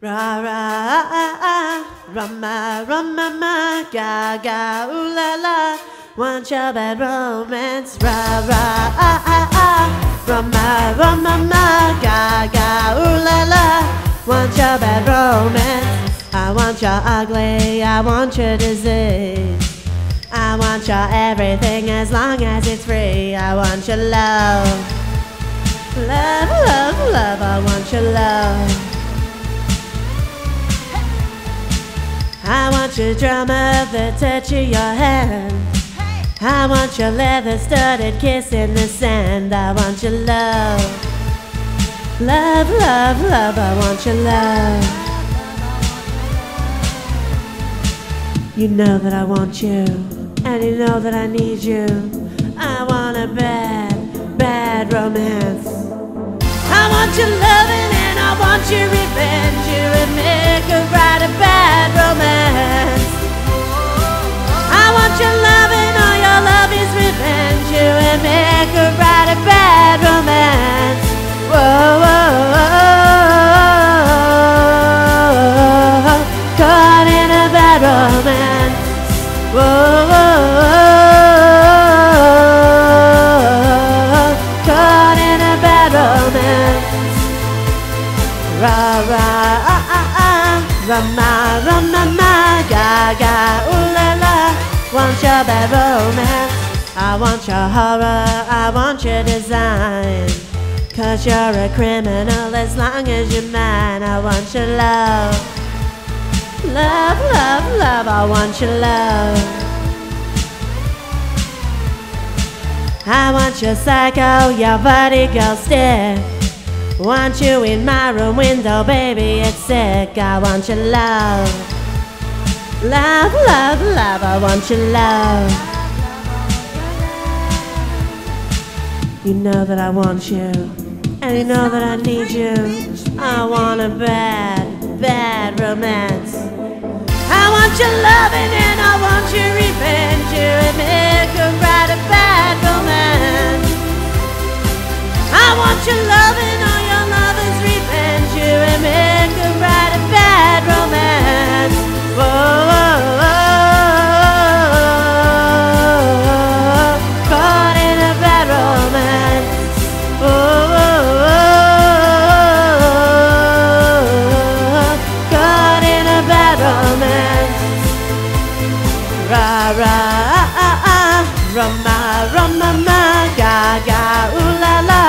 Ra ra ah ah rama rama ma, ga ga ooh la la. Want your bad romance? Ra ra ah ah ah, rama rama ma, ga ga ooh la la. Want your bad romance? I want your ugly, I want your disease. I want your everything as long as it's free. I want your love. Love, love, love, I want your love. Your drama, the touch of your hand. I want your leather studded kiss in the sand. I want your love. Love, love, love, I want your love. You know that I want you, and you know that I need you. I want a bad, bad romance. I want your loving I want your revenge. You and me could write a bad romance. I want your loving, ah, rama rama ma, ga ga ooh la la. Want your bad romance? I want your horror, I want your design. Cause you're a criminal as long as you're mine. I want your love. Love, love, love, I want your love. I want your psycho, your vertigo stare. Want you in my room window, baby, it's sick. I want your love. Love, love, love, I want your love. You know that I want you, and you know that I need you. I want a bad, bad romance. I want your loving and I want your revenge. You rama rama ma, ga ga ooh la la.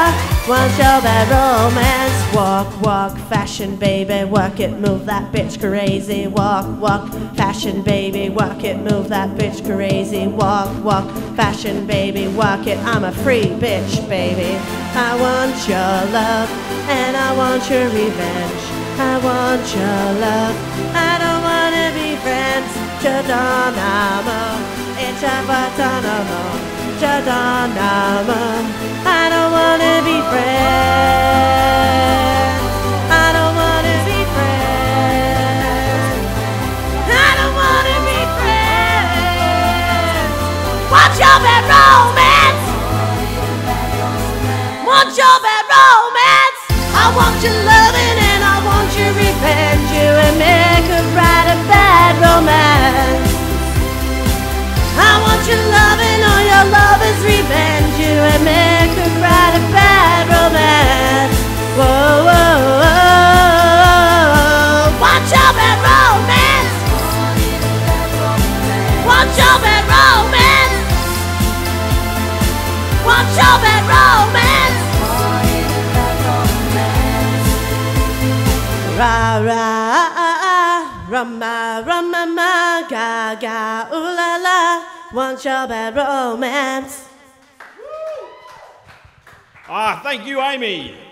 Want your bad romance? Walk walk, fashion baby, work it, move that bitch crazy. Walk walk, fashion baby, work it, move that bitch crazy. Walk walk, fashion baby, work it. I'm a free bitch, baby. I want your love and I want your revenge. I want your love. I don't wanna be friends. Jadonamo, I don't wanna be friends. I don't wanna be friends. I don't wanna be friends. What's your Ra ra rama rama ma, ga ga ooh la la. Want your bad romance? Ah, thank you, Amy.